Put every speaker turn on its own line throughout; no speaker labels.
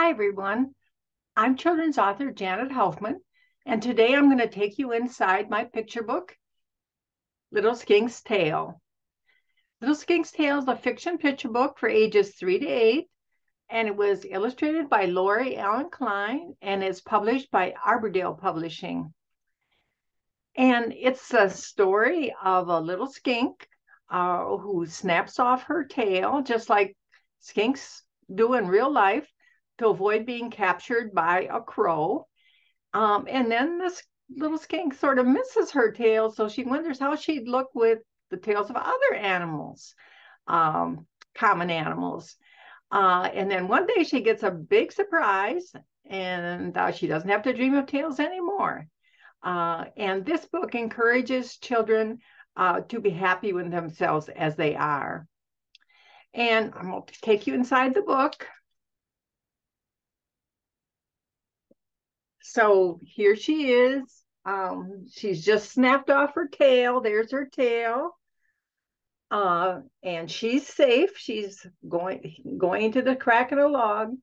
Hi, everyone. I'm children's author Janet Halfmann, and today I'm going to take you inside my picture book, Little Skink's Tail. Little Skink's Tail is a fiction picture book for ages three to eight, and it was illustrated by Laurie Allen Klein and is published by Arbordale Publishing. And it's a story of a little skink uh, who snaps off her tail, just like skinks do in real life to avoid being captured by a crow. Um, and then this little skink sort of misses her tail, so she wonders how she'd look with the tails of other animals, um, common animals. Uh, and then one day she gets a big surprise, and uh, she doesn't have to dream of tails anymore. Uh, and this book encourages children uh, to be happy with themselves as they are. And I'm going to take you inside the book. So here she is. Um, she's just snapped off her tail. There's her tail. Uh, and she's safe. She's going going to the crack in a log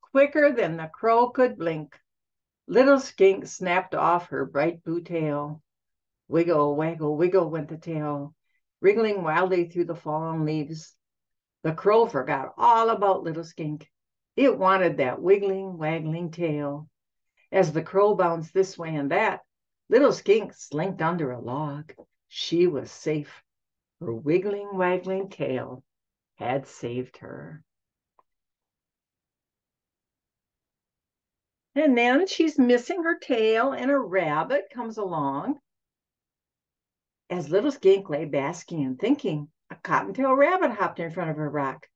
quicker than the crow could blink. Little skink snapped off her bright blue tail. Wiggle, waggle, wiggle went the tail, wriggling wildly through the fallen leaves. The crow forgot all about little skink. It wanted that wiggling, waggling tail. As the crow bounced this way and that, little skink slinked under a log. She was safe. Her wiggling, waggling tail had saved her. And then she's missing her tail, and a rabbit comes along. As little skink lay basking and thinking, a cottontail rabbit hopped in front of her rock.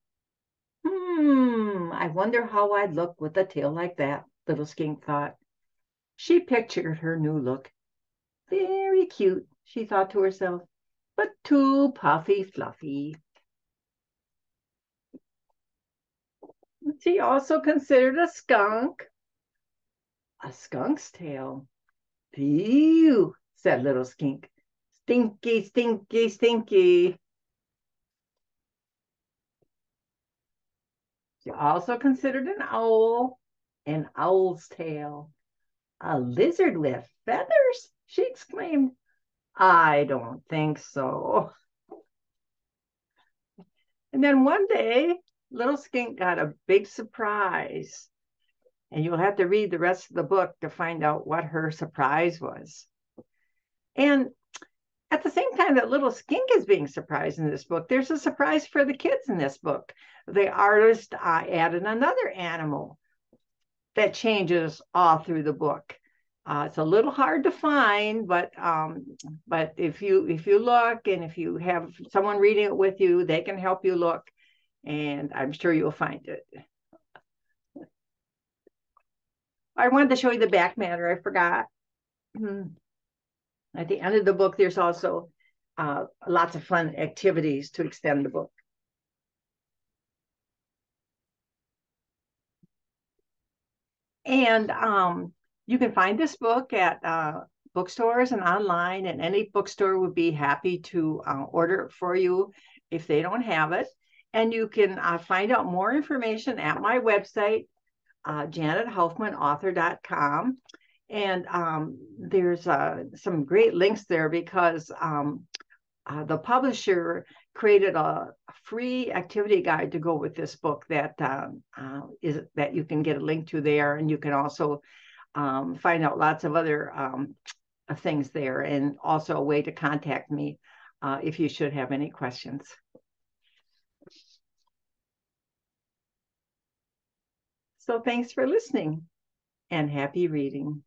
Hmm, I wonder how I'd look with a tail like that, little skink thought. She pictured her new look. Very cute, she thought to herself, but too puffy fluffy. She also considered a skunk. A skunk's tail. Phew, said little skink. Stinky, stinky, stinky. She also considered an owl, an owl's tail. A lizard with feathers? she exclaimed. I don't think so. And then one day, Little Skink got a big surprise. And you'll have to read the rest of the book to find out what her surprise was. And at the same time that Little Skink is being surprised in this book, there's a surprise for the kids in this book. The artist uh, added another animal that changes all through the book. Uh, it's a little hard to find, but um, but if you if you look and if you have someone reading it with you, they can help you look, and I'm sure you'll find it. I wanted to show you the back matter. I forgot. At the end of the book, there's also uh, lots of fun activities to extend the book. And um, you can find this book at uh, bookstores and online, and any bookstore would be happy to uh, order it for you if they don't have it. And you can uh, find out more information at my website, uh, janethalfmannauthor.com. And um, there's uh, some great links there because um, uh, the publisher created a free activity guide to go with this book that uh, uh, is that you can get a link to there, and you can also um, find out lots of other um, things there, and also a way to contact me uh, if you should have any questions. So thanks for listening, and happy reading.